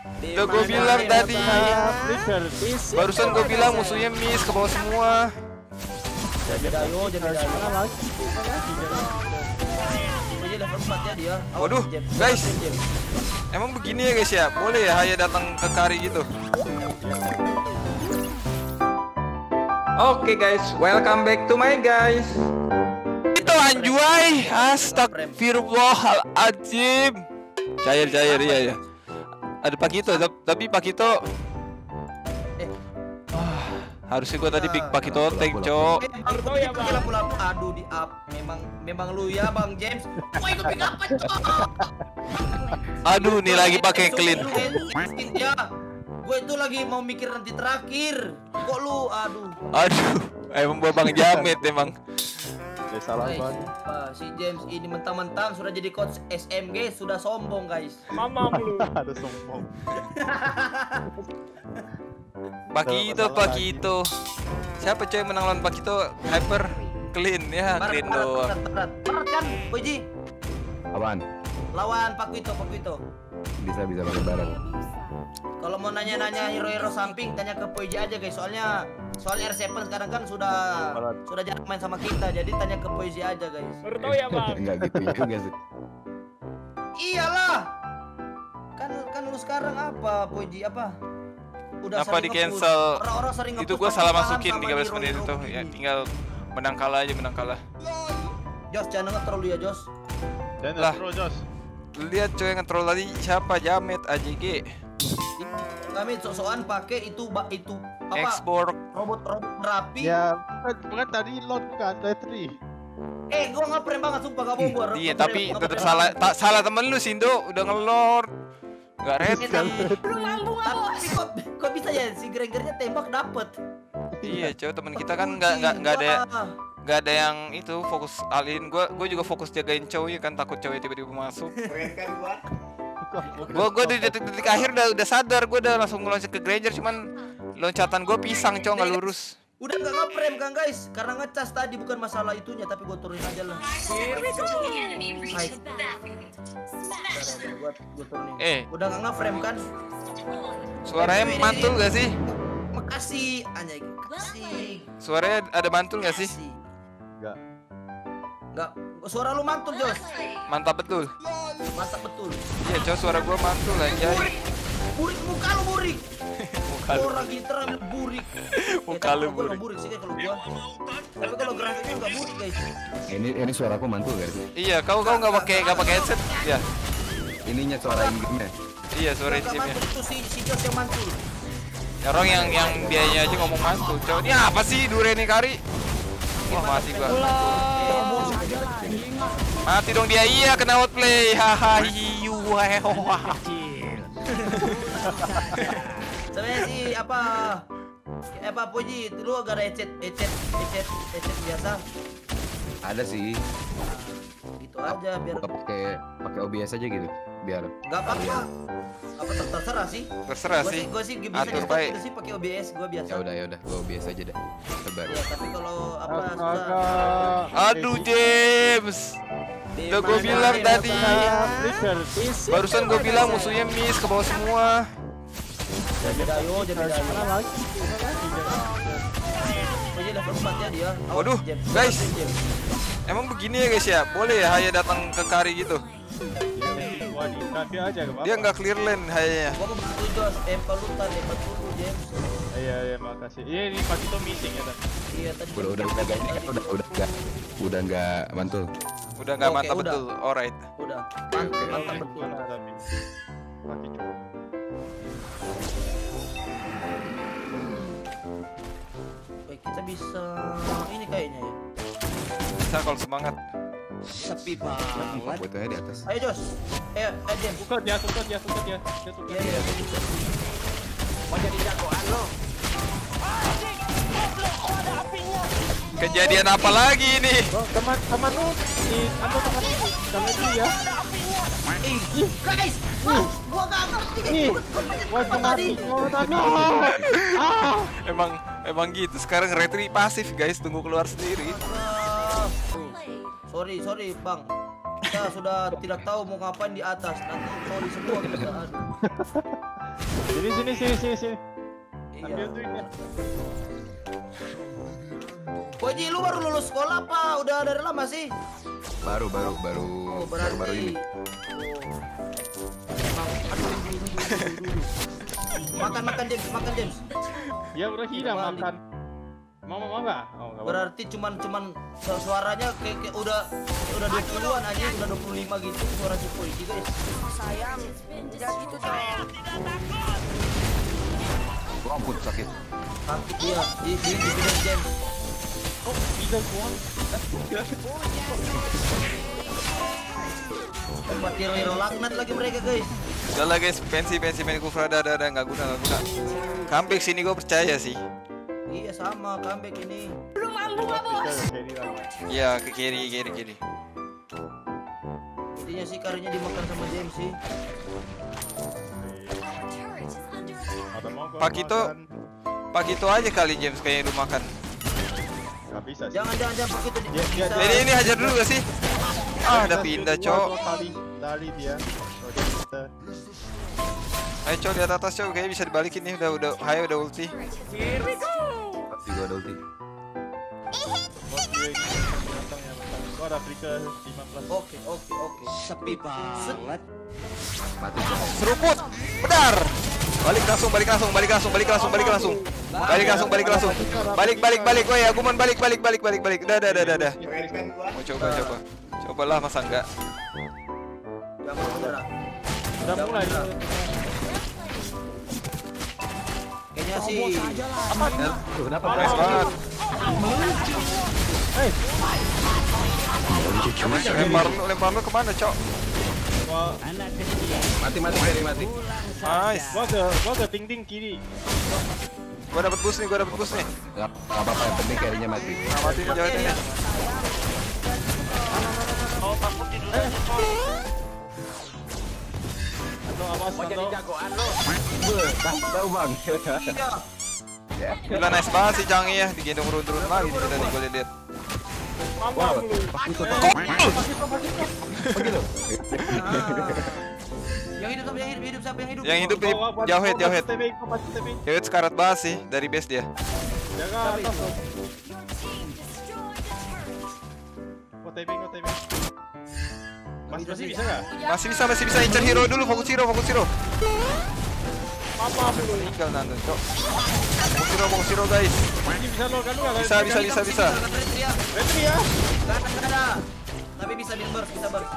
Udah gue bilang tadi. Barusan gue bilang musuhnya miss ke bawah semua. Jadi ayo, jadi ayo. mana lagi? Ini level 4 dia. Awas, Waduh, guys. Emang begini ya guys ya? Boleh ya Haya datang ke kari gitu? Oke guys, welcome back to my guys. Itu anjuai, astagfirullahaladzim. Cair cair iya ya. Ada Pakito, tap- tapi Pakito Eh. Ah, harusnya gua tadi pick Pakito tank, cok. Eh, ya. Aduh, di up. Memang memang lu ya, Bang James. Woi, gue pick apa, Cok? Aduh, nih lagi pakai clean. Ya. Gue itu lagi mau mikir nanti terakhir. Kok lu aduh. Aduh, emang gua bang jamet emang. Ya salah Guys, banget. sumpah, si James ini mentang-mentang sudah jadi coach SMG sudah sombong, guys. Mamam lu. Ada sombong. Pakito, Pakito. Siapa coy menang lawan Pakito? Hyper clean ya, clean doang. Barat kan, Boji? Apaan? Lawan Pak Wito, Pak Wito. Bisa bisa pakai barat. Kalau mau nanya-nanya hero-hero samping, tanya ke Poiji aja guys. Soalnya soalnya R7 sekarang kan sudah Barat. sudah jarang main sama kita. Jadi tanya ke Poiji aja guys. Baru tahu ya bang. Enggak gitu juga sih. Iyalah. Kan kan lu sekarang apa Poiji apa? Udah Apa di cancel? Orang-orang sering Itu tapi salah masukin sama 13 menit itu. Ya tinggal menang kalah aja menang kalah. Jos jangan nge lu ya Jos. Lah. terus Jos. Lihat coy yang nge-troll tadi siapa? Jamet AJG. Kami sok-sokan pakai itu ba- itu apa? Export. Robot-robot rapi. Ya, bukan, bukan tadi load kan, retri. Eh, gua ngeprank banget sumpah gak bohong gua. Iya, tapi tetap salah tak salah temen lu Sindo udah ngelord. Gak Eh, ready. tapi- Tapi kok kok bisa ya si Gregornya tembak dapet? Iya, coy temen kita kan nggak nggak nggak ada. Nggak ada yang itu fokus alin. Gua gua juga fokus jagain cowoknya kan takut cowoknya tiba-tiba masuk. Gua gua di detik-detik akhir udah udah sadar gua udah langsung ngeloncat ke Granger cuman loncatan gua pisang cow nggak lurus. Udah nggak ngeprem kan guys? Karena ngecas tadi bukan masalah itunya tapi gua turunin aja lah. Eh. Udah nggak ngeframe kan? Suaranya mantul gak sih? Makasih, anjay. Makasih. Suaranya ada mantul gak sih? Enggak. Nggak. Suara lu mantul, Jos. Mantap betul. Mantap betul. Iya, cow suara gua mantul anjay. Burik. Burik muka lu burik. Muka lu. Orang gitar ambil burik. Muka lu burik. burik sih kayak kalau gua. Tapi kalau grafiknya enggak burik, guys. Ini ini suaraku mantul guys. Iya, kau kau nggak pakai nggak pakai headset? Ya. Ininya suara Inggrisnya. Iya, suara Enggak mantul itu si si Jos yang mantul. Ya, orang yang yang biayanya aja ngomong mantul. Cow, ini apa sih Dureni Kari? Wah, mati gua. Mati dong dia iya kena outplay. Haha hiu wah. Sebenarnya sih apa eh, apa Puji, lu agak ada headset headset headset headset biasa. Ada sih. Gitu aja biar pakai pakai OBS aja gitu. Biar enggak apa-apa. Terserah sih. Terserah Gua sih. gua sih bisa Atur baik. sih pakai OBS gua biasa. ya udah ya udah gua OBS aja deh. Sebar. Ya, tapi kalau apa susah. Astaga. Aduh James. Udah gue bilang tadi. Barusan gue bilang musuhnya miss ke bawah semua. Jadi ayo, jadi ayo. mana lagi? Puji level 4 ya dia. Waduh, guys. Emang begini ya guys ya? Boleh ya Haya datang ke kari gitu? Wah, di kaki aja gak apa-apa. Dia nggak clear lane Hayanya. Gua Jos, dulu James. Iya, iya, makasih. Iya, ini pagi tuh meeting ya tadi. Iya tadi. Udah udah udah udah udah enggak udah enggak mantul. Udah nggak Oke, mantap betul. Alright. Udah. Mantap, oke. mantap betul. Oke, kita bisa ini kayaknya ya. Bisa kalau semangat. Tapi Bang. Fotonya di atas. Ayo Jos. Eh, eh James. Suket ya, suket ya, ya. Dia suket. Iya, iya. Mau jadi jagoan lo. Kejadian apa lagi ini? Oh, teman teman lu di anu teman lu teman itu ya. Ih, guys, wah, gua gak ngerti kayak Nih, gua- banget tadi. Oh, tadi. Ah. Emang emang gitu. Sekarang retri pasif guys. Tunggu keluar sendiri. Sorry, sorry, Bang. Kita sudah tidak tahu mau ngapain di atas. Nanti sorry semua kita. Aduh. Sini sini sini sini sini. Ambil Iya. duitnya. Poji lu baru lulus sekolah apa? Udah dari lama sih? Baru baru baru Oh, baru berarti. baru ini. Oh. Makan makan James, makan James. Ya udah hilang makan. Mau mau mau nggak? Oh nggak mau. Berarti cuman cuman su- suaranya kayak, kayak udah udah 20-an aja, udah 25 gitu suara si Poji guys. sayang jangan gitu dong Gua ampun sakit. Sakit dia, di di di di James. Oh bisa kuat. Mati hero laknat lagi mereka guys. Udah lah guys, pensi pensi main kufra ada ada ada nggak guna nggak guna. Comeback sini gue percaya sih. Iya sama comeback ini. belum mampu nggak bos. Iya ke kiri kiri kiri. Intinya sih karinya dimakan sama James sih. Pak Kito. makan. Pak itu aja kali James kayaknya lu makan. Nggak bisa sih. Jangan jangan jangan begitu Dia- dia- bisa. Jadi ini hajar dulu gak sih? Ah, udah pindah, cok. dari dia. Oh. Ayo cok lihat atas cok, kayaknya bisa dibalikin nih. Udah udah, Hayo udah ulti. Tapi gua ada ulti. Gua ada Afrika 15. Oke oke oke. Sepi banget. Mati. Seruput, bedar. Balik langsung, balik langsung, balik langsung, balik langsung, balik langsung. Balik langsung, balik langsung. Balik, balik, balik. Woi, Aguman balik, balik, balik, balik, balik. Udah, udah, udah, udah, udah. Mau coba, coba. Cobalah masa enggak. Jangan menyerah. Udah mulai. Kayaknya sih. Tuh, kenapa? Nice banget. Hei, Lempar lu, lempar lu ke mana, cok? gua Mati mati Ferry mati. Nice. gua ke gua ke ting ting kiri. Gua dapat boost nih, gua dapat boost nih. Gak apa-apa yang penting carry-nya mati. Nah, mati nih, jauhin nih. Atau awas atau Tahu bang. Gila nice banget sih Canggih ya, digendong turun-turun lagi udah nih gue lihat. mama lu. Begitu. Nah. Yang hidup siapa yang hidup? Hidup siapa yang hidup? Yang hidup di jauh head, jauh head. Jauh sekarat banget sih dari base dia. Jaga Siapa atas. Masih bisa nggak? Masih bisa, masih bisa incer hero dulu, fokus hero, fokus hero. Mama lu. Tinggal nanti, cok. Fokus hero, fokus hero guys. Ini bisa lo kan? Bisa, bisa, bisa, bisa. Retri ya. Ada, ada. Tapi bisa bin burst, bisa burst.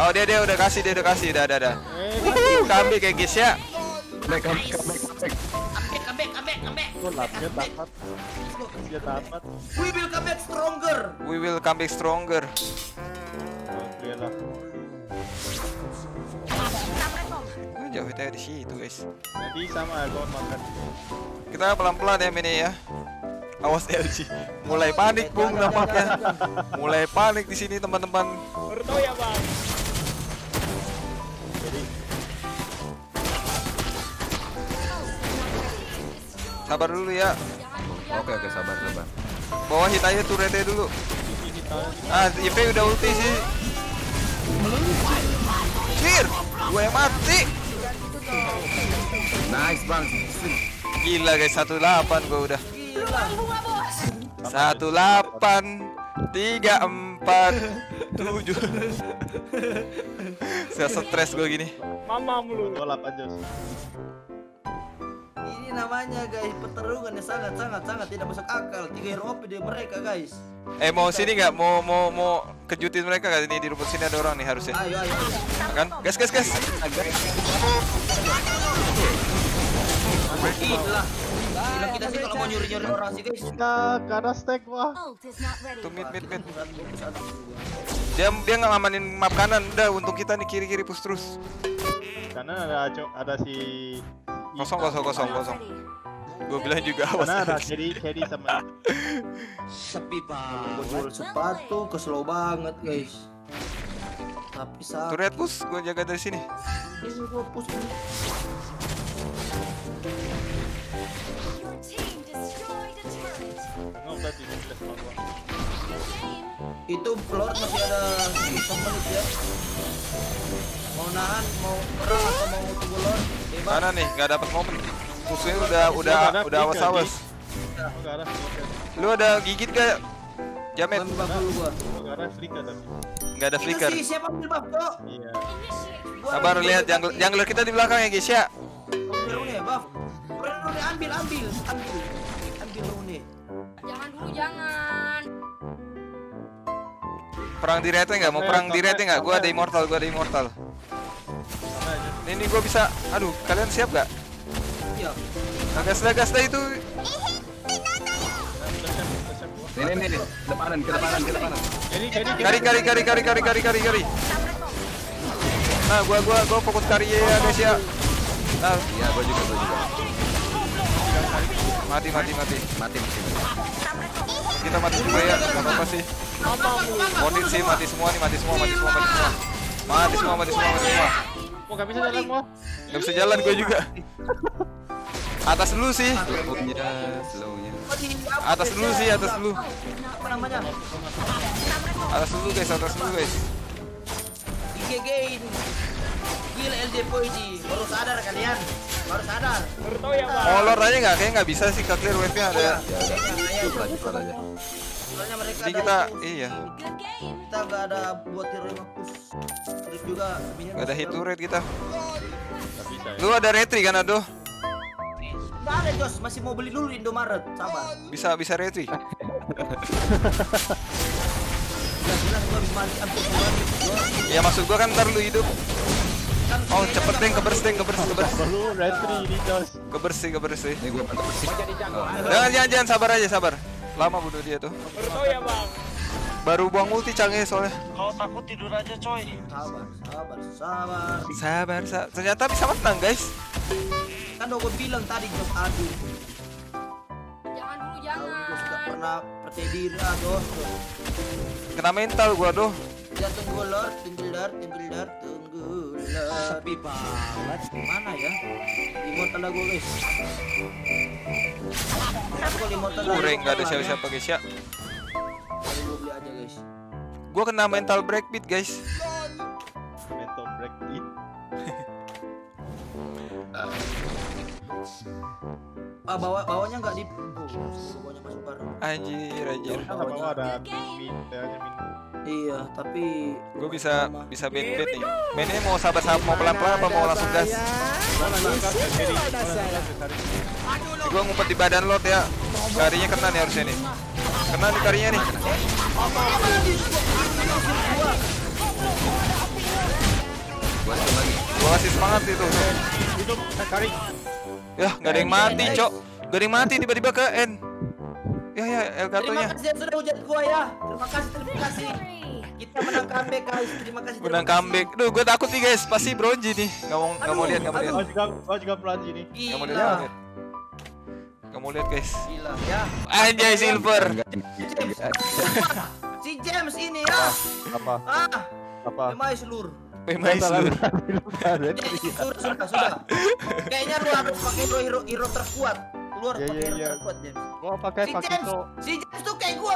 Oh dia dia udah kasih, dia udah kasih, udah, udah, udah. Eh, Wuhu, kambing kayak guys ya. Back back back back. Comeback, comeback, comeback, dia tamat. Dia tamat. We will come back stronger. We will come back stronger. Jauh head di situ guys. Nanti sama gua makan. Kita pelan-pelan ya ini ya. Awas LG. Mulai panik bung nampaknya. Mulai panik di sini teman-teman. Baru tahu ya bang. Jadi Sabar dulu ya. Oke oke sabar sabar. Bawah hit aja turretnya dulu. Ah, IP udah ulti sih. Clear. Gue yang mati. Nice bang. Gila guys, 18 gue udah. bos 18 3 4 7 Saya stres gue gini. mama mulu. Gua 8 jos. Ini namanya guys pertarungan yang sangat sangat sangat tidak masuk akal. Tiga hero OP di mereka guys. Eh mau sini nggak? Mau mau mau kejutin mereka kan ini di rumput sini ada orang nih harusnya. Ayo ayo. ayo. Kan? Gas gas gas. Gila. Gila kita sih kalau mau nyuri nyuri orang sih guys. Kita ke atas stack wah. Tuh mid mid mid. Dia dia nggak ngamanin map kanan. Udah untuk kita nih kiri kiri push terus. Karena ada co- ada si Kosong kosong kosong kosong. Gue bilang juga awas. Karena ada carry carry sama Sepi banget. Gue jual sepatu ke slow banget guys. Tapi saat Turret push, gue jaga dari sini. ini gue push. Itu Lord masih ada 10 menit ya. Mau nahan, mau perang atau mau tunggu? Bang. Mana nih? Gak dapat momen. Musuhnya udah udah Ada udah awas awas. Lu ada gigit gak? Jamet, nggak ada Itu flicker. sih siapa ambil buff tuh? Iya. Gua Sabar lihat jungler, kita di belakang ya guys ya. Ambil Rune, buff. Rune, Rune, ambil, ambil, ambil. Ambil Rune. Jangan dulu, jangan. Perang di rete nggak? Mau perang di rete nggak? Gua ada immortal, gua ada immortal. Ini, ini gua bisa. Aduh, kalian siap gak? Iya. Nah, gas dah, gas dah itu. Ini nih, depanan, ke depanan, ke depanan. Kari, kari, kari, kari, kari, kari, kari, kari. Nah, gua, gua, gua fokus kari ya guys ya. Nah, Iya, gua juga, gua juga. mati, mati, mati. Mati di sini. Kita mati juga ya, nggak apa-apa sih. Mondit sih, mati semua nih, mati semua, mati semua, mati semua. Mati semua, mati semua, mati semua. Oh, gak bisa jalan mau. Gak bisa jalan gue juga. Atas dulu sih. Slownya, slownya. Atas dulu ya? sih, atas dulu. Apa namanya? Atas dulu guys, atas dulu guys. IGG-in. Gila LJ Poiji. Baru sadar kalian. Baru sadar. Molor aja nggak? Kayaknya nggak bisa sih, clear wave-nya ada. Ya, ya, Cepet, cepet aja. Soalnya mereka Jadi kita, itu. iya. Kita nggak ada buat hero yang push. Terus juga minion Gak ada hit to rate kita. Gak bisa ya. Lu ada retri kan aduh? Nggak ada Jos, masih mau beli dulu Indomaret. Sabar. Bisa bisa retri. Ya maksud gua kan ntar lu hidup. Oh cepet nggak deh kebers deh kebers kebers Perlu retri ini, Jos. kebers sih kebers sih. Ini gua mantap bersih. Oh, Jangan jangan jangan sabar aja sabar. Lama bunuh dia tuh. Baru buang ulti canggih soalnya. Sabar, sabar, sabar. Sabar, sa ternyata bisa menang guys. Kan udah gua bilang tadi Jos aduh. Jangan dulu, Tahu Jos nggak jangan. pernah percaya diri. Jos. Kena mental gua tuh. Ya tunggu lor, tunggu lor, tunggu lor, tunggu Sepi banget. Mana ya? Immortal lah gua guys. Kurang nggak ada siapa-siapa guys ya. Aja guys. Gua kena mental breakbeat guys. Mental break it. Ah bawa bawanya nggak di. Oh, bawanya masuk bareng. Anjir anjir. Kan gua ada min, min. Iya, tapi Gue bisa bisa bait nih. Mainnya mau sabar sabar mau pelan pelan apa mau langsung gas? Gue ngumpet di badan lot ya. Karinya kena nih harusnya nih. Kena nih karinya nih. Gue kasih semangat itu. Hidup, kari. Ya nggak ada yang mati cok. Gak ada yang mati tiba-tiba ke N. Ya ya El terima kasih yang sudah hujat gua ya. Terima kasih, terima kasih. Kita menang comeback guys. Terima kasih. Menang terima kasih. comeback. Duh gue takut nih guys. Pasti bronji nih. Gak mau gak mau lihat gak mau lihat. Gua juga, gua juga pelanji nih. Gak mau lihat. Mau lihat. Guys. Gila ya. Anjay silver. Si James ini ya. Apa? Ah, Apa? pemain seluruh. Pemain seluruh. Sudah, sudah, sudah. Kayaknya lu harus pakai hero, hero terkuat. Lu harus Iya, pakai hero iya. terkuat James. Gua pakai Si James, si James tuh kayak gua.